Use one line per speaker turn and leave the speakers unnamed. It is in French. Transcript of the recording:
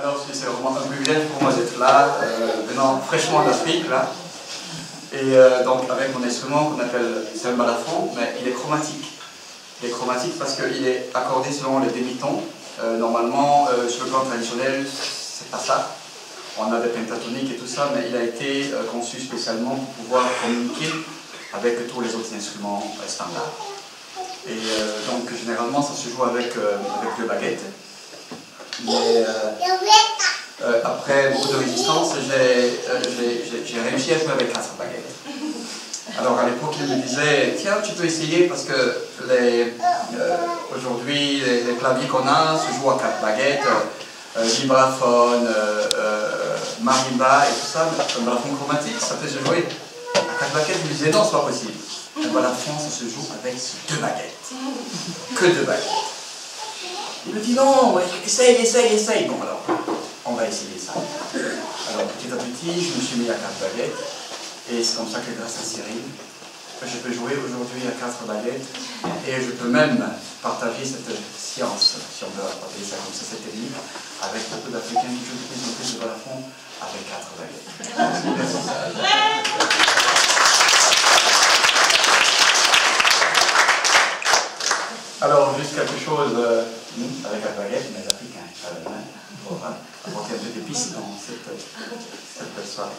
Alors, c'est vraiment un privilège pour moi d'être là, euh, venant fraîchement d'Afrique, là. Et euh, donc, avec mon instrument qu'on appelle, c'est un balafon, mais il est chromatique. Il est chromatique parce qu'il est accordé selon les demi-tons. Euh, normalement, sur le plan traditionnel, c'est pas ça. On a des pentatoniques et tout ça, mais il a été conçu spécialement pour pouvoir communiquer avec tous les autres instruments standards. Et donc, généralement, ça se joue avec, avec deux baguettes. Euh, euh, après beaucoup de résistance, euh, j'ai réussi à jouer avec quatre baguettes. Alors à l'époque, il me disait Tiens, tu peux essayer parce que aujourd'hui, les, claviers qu'on a se jouent à quatre baguettes, vibraphone, marimba et tout ça, un balafon chromatique, ça peut se jouer à quatre baguettes. Je lui disais Non, c'est pas possible. Un balafon, ça se joue avec deux baguettes. Que deux baguettes. Il me dit non, essaye, essaye, essaye. Bon alors, on va essayer ça. Alors petit à petit, je me suis mis à quatre baguettes. Et c'est comme ça que grâce à Cyril, je peux jouer aujourd'hui à quatre baguettes. Et je peux même partager cette science, si on peut appeler ça comme ça, cette technique, avec beaucoup d'Africains qui jouent de plus en plus de avec quatre baguettes. Alors, juste quelque chose euh, avec la baguette, mais africain, à la main, pour apporter un peu d'épices dans cette, cette soirée.